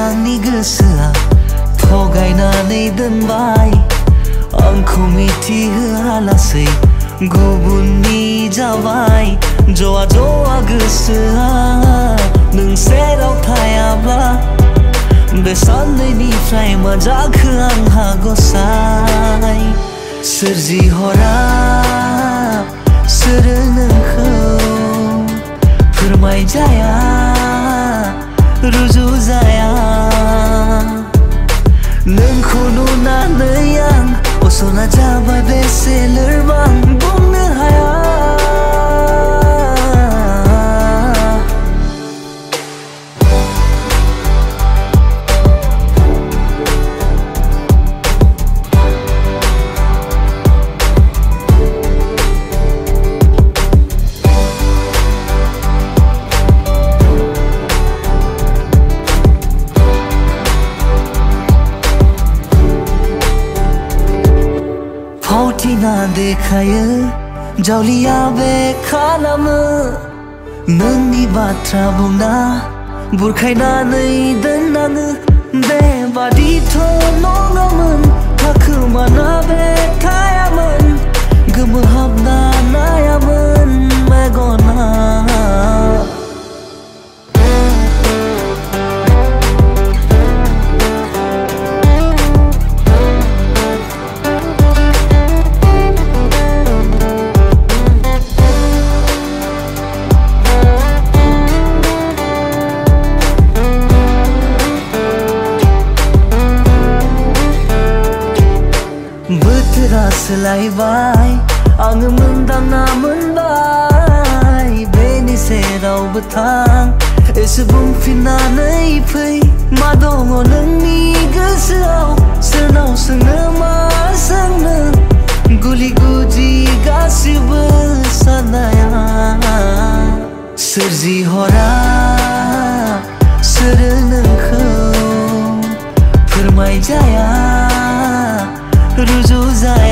랑니 그스아 토가이 나니 든바이 엉코미티 흐알라세 구분이 자와이 좋아 좋아 그스아 능세로 타야바 내 선내니 프라이마 자크앙 하고 사이 슬지호라 쓰르는 그 프르마이 자야 루즈 फावथिना देखायो जावलिया बे खालामो नोंनि बाथ्रा बुंना बुरखायनानै दोननाङो बेबादिथ' नङामोन थाखोमाना selaibai ang mundang naman bay beni serau betang esbung finanai phai ma dongo nang ni gasau sanau sanga ma sanga guli guji gasib sanaya sirji hora sir nang khau phirmai jaya ruju jaya